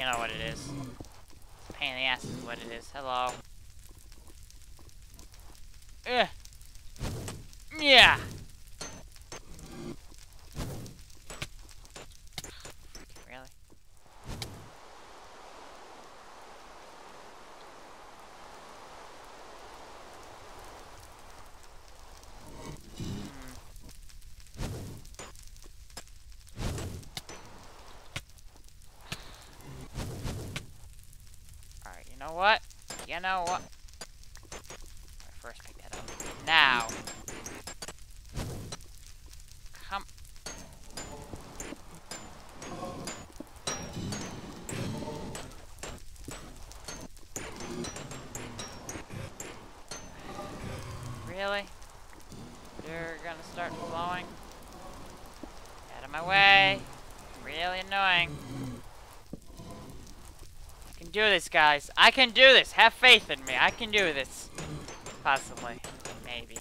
You know what it is. Pain in the ass is what it is. Hello. Ugh. Yeah. Really? Hmm. Alright, you know what? You know what? First that up. Now. Come. Really? You're gonna start flowing? Out of my way. Really annoying. I do this, guys. I can do this. Have faith in me. I can do this. Possibly. Maybe.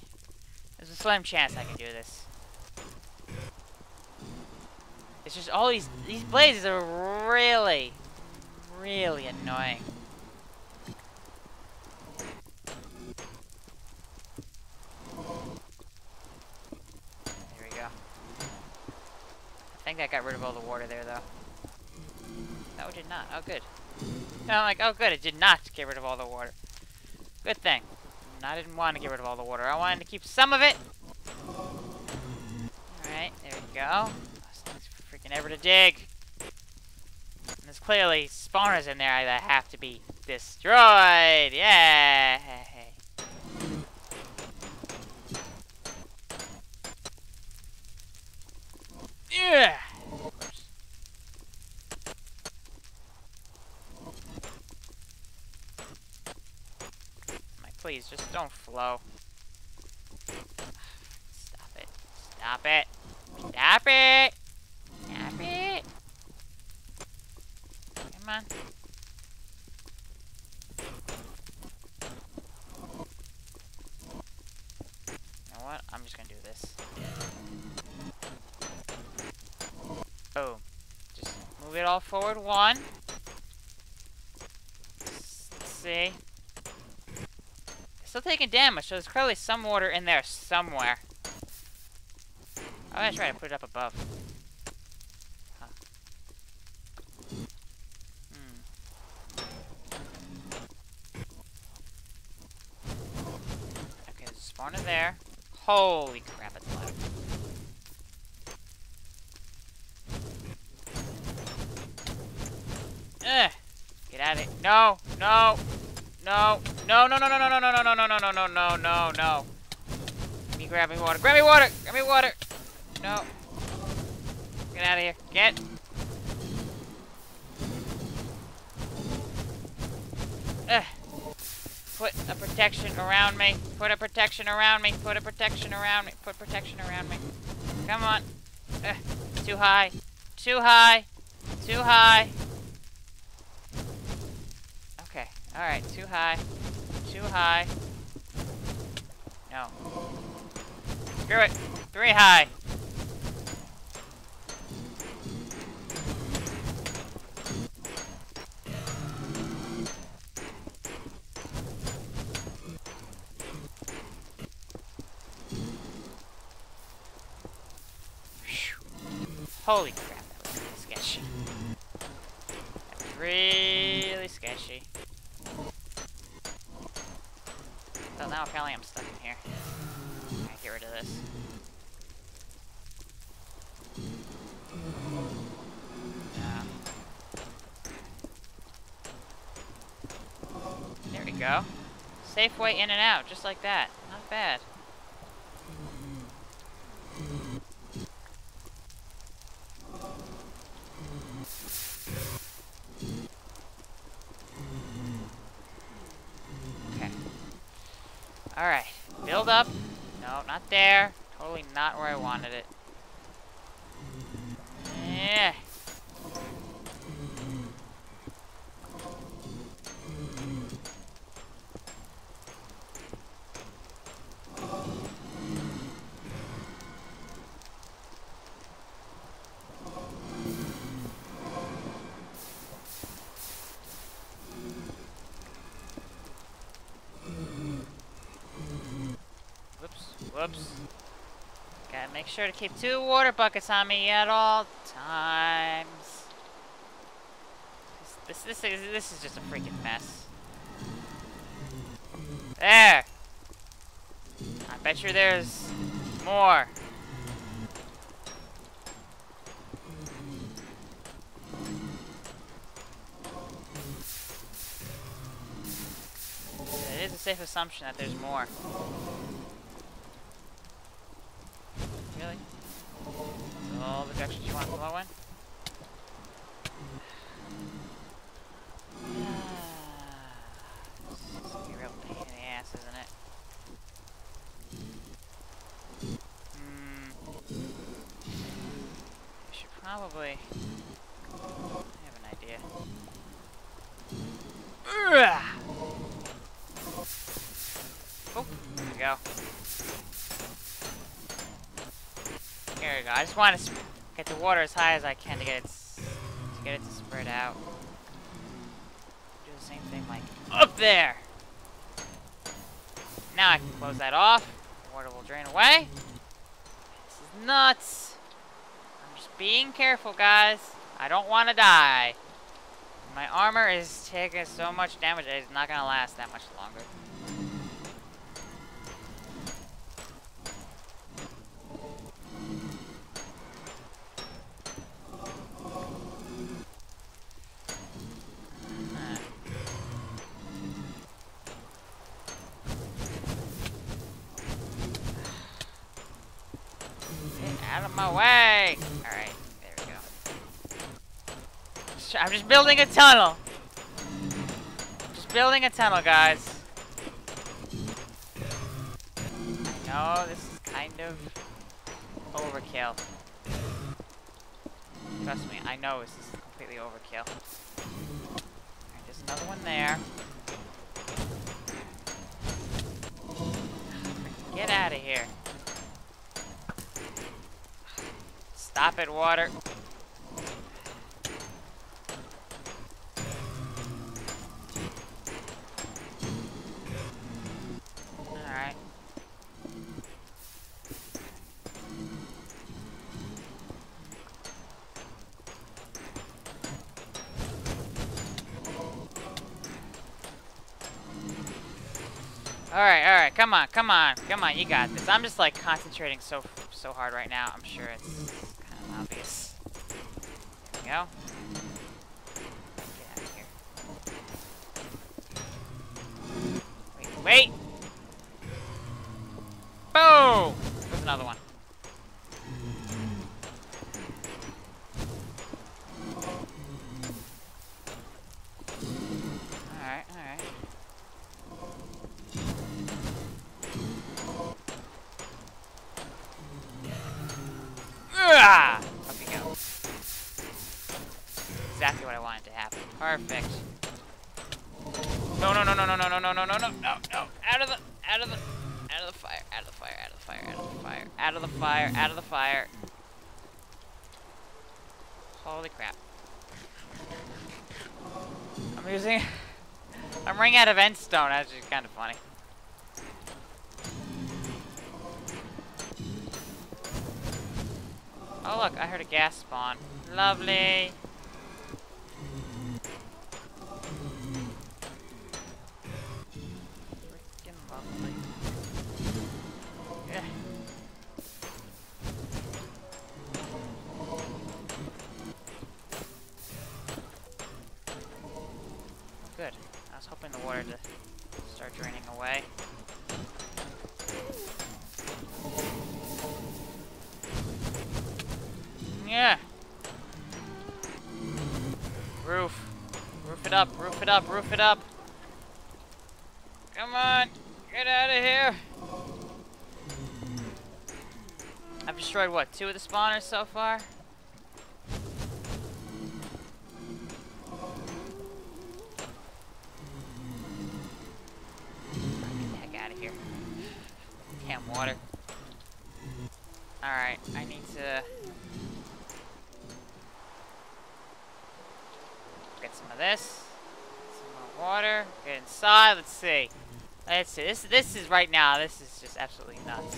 There's a slim chance I can do this. It's just all these these blazes are really, really annoying. There we go. I think that got rid of all the water there, though. No, it did not. Oh, good. No, I'm like, oh, good. It did not get rid of all the water. Good thing. And I didn't want to get rid of all the water. I wanted to keep some of it. Alright, there we go. This thing's freaking ever to dig. And there's clearly spawners in there that have to be destroyed. Yeah. Yeah. Of course. Like, please, just don't flow. Stop it. Stop it. Stop it. Stop it. Come on. You know what? I'm just gonna do this. Boom. Just move it all forward one. See? Still taking damage, so there's clearly some water in there somewhere. Oh, that's try to put it up above. Huh. Hmm. Okay, there's a spawner there. Holy crap, it's loud. Ugh! Get of here. No, no, no, no, no, no, no, no, no, no, no, no, no, no, no, no, no, no, no. Me grab me water. Grab me water! Grab me water! No. Get out of here. Get. Ugh. Put a protection around me. Put a protection around me. Put a protection around me. Put protection around me. Come on. Ugh. Too high. Too high. Too high. Okay. Alright. Too high. Too high. No. Screw it. Three high. Holy crap, that was really sketchy. That was really sketchy. So now apparently I'm stuck in here. Alright, get rid of this. Yeah. There we go. Safe way in and out, just like that. Not bad. Okay. Alright. Build up. No, not there. Totally not where I wanted it. Whoops. Gotta make sure to keep two water buckets on me at all times. This, this, this, is, this is just a freaking mess. There! I bet you there's more. It is a safe assumption that there's more. Really? That's all the directions you want to flow in? This is a real pain in the ass, isn't it? Hmm. I should probably... I have an idea. Oh, there we go. Here we go. I just want to get the water as high as I can to get it to get it to spread out. Do the same thing like up there. Now I can close that off. The water will drain away. This is nuts. I'm just being careful, guys. I don't want to die. My armor is taking so much damage, it's not going to last that much longer. My way! Alright, there we go. I'm just building a tunnel! Just building a tunnel, guys. I know this is kind of overkill. Trust me, I know this is completely overkill. Alright, there's another one there. Get out of here. Stop it, water. Alright. Alright, alright, come on, come on, come on, you got this. I'm just like concentrating so so hard right now. I'm sure it's kind of obvious. There we go. Get out of here. Wait, wait! I wanted to happen. Perfect. No, no, no, no, no, no, no, no, no, no, no, no, no. Out of the, out of the, out of the fire, out of the fire, out of the fire, out of the fire, out of the fire, out of the fire. Holy crap. I'm using, I'm running out of end stone, that's just kind of funny. Oh look, I heard a ghast spawn. Lovely. Away. Yeah. Roof. Roof it up, roof it up, roof it up. Come on, get out of here. I've destroyed what, two of the spawners so far? Damn water. Alright, I need to get some of this. Some more water. Get inside. Let's see. Let's see. This this is right now. This is just absolutely nuts.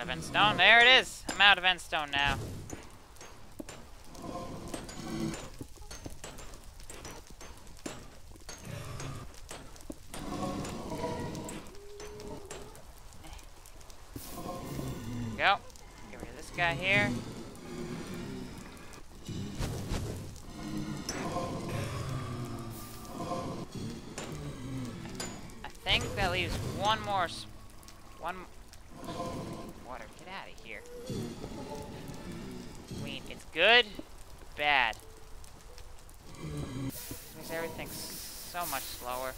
Out of endstone. There it is. I'm out of endstone now. Go. Get rid of this guy here. I think that leaves one more. One. Good, bad. Makes everything so much slower.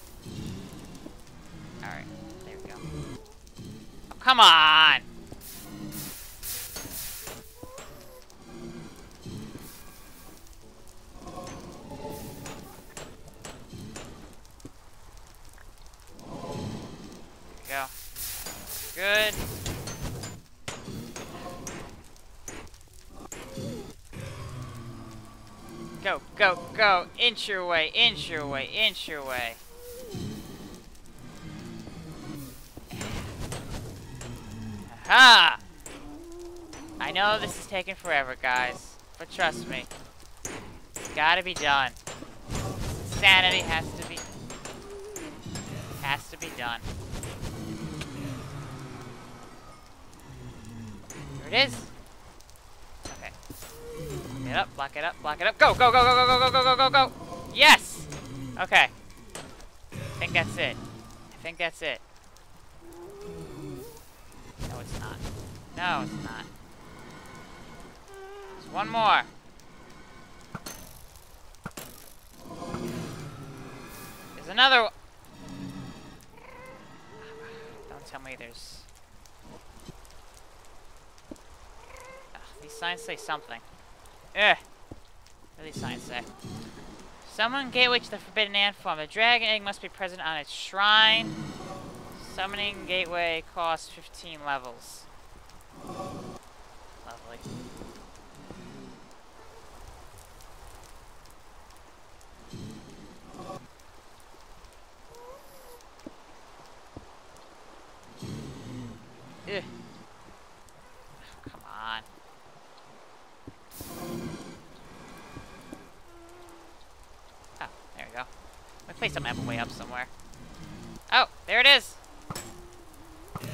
Alright, there we go. Oh, come on! Inch your way, inch your way, inch your way. Aha! I know this is taking forever, guys. But trust me. It's gotta be done. Sanity has to be... Has to be done. There it is. Okay. It up, block it up, block it up. Go, go, go, go, go, go, go, go, go, go. Okay. I think that's it. I think that's it. No, it's not. No, it's not. There's one more. There's another one. Don't tell me there's... Ugh, these signs say something. Eh. What do these signs say? Summon gateway to the Forbidden Ant Farm. The dragon egg must be present on its shrine. Summoning gateway costs 15 levels. Lovely. Ugh. Let me place some ammo way up somewhere. Oh, there it is! I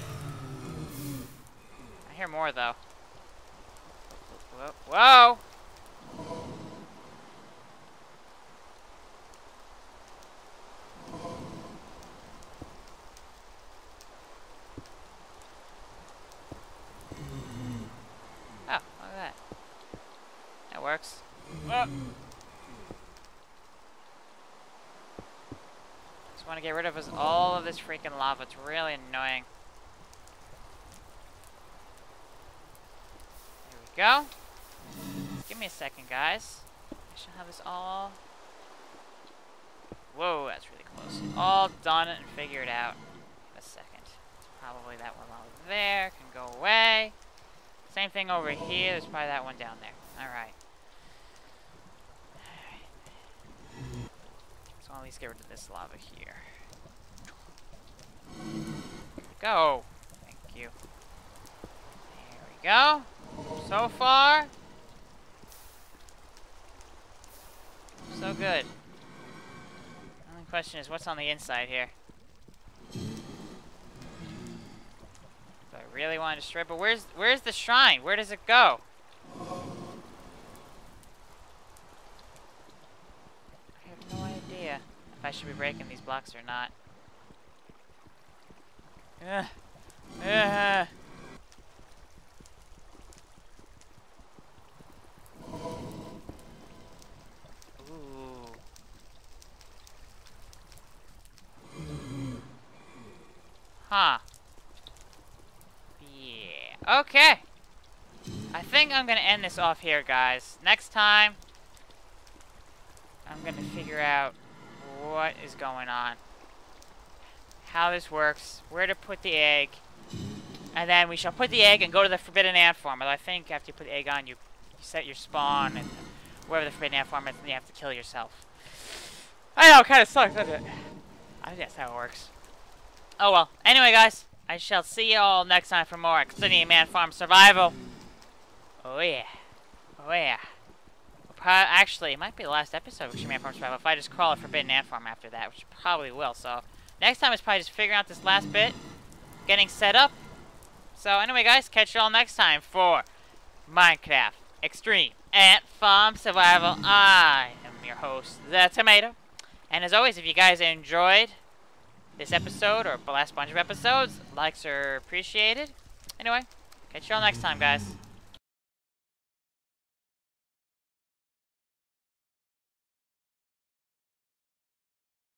hear more, though. Whoa! Whoa! Oh, look at that. That works. Oh. Just want to get rid of us all of this freaking lava. It's really annoying. There we go. Give me a second, guys. I should have this all... Whoa, that's really close. All done and figured out. Give a second. Probably that one over there can go away. Same thing over here. There's probably that one down there. Alright. So at least get rid of this lava here. Go! Thank you. There we go. So far, so good. The only question is, what's on the inside here? Do I really want to destroy? But where's where's the shrine? Where does it go? I have no idea if I should be breaking these blocks or not. Ugh. Ugh. Huh. Yeah. Okay. I think I'm gonna end this off here, guys. Next time, I'm gonna figure out what is going on. How this works, where to put the egg, and then we shall put the egg and go to the Forbidden Ant Farm. But I think after you put the egg on, you, you set your spawn, and wherever the Forbidden Ant Farm is, then you have to kill yourself. I know, it kind of sucks, doesn't it? I think that's how it works. Oh well. Anyway, guys, I shall see you all next time for more Extreme Ant Farm Survival. Oh yeah. Oh yeah. Actually, it might be the last episode of Extreme Ant Farm Survival if I just crawl a Forbidden Ant Farm after that, which probably will. So, next time is probably just figuring out this last bit, getting set up. So, anyway, guys, catch you all next time for Minecraft Extreme Ant Farm Survival. I am your host, The Tomato. And as always, if you guys enjoyed this episode or the last bunch of episodes, likes are appreciated. Anyway, catch you all next time, guys.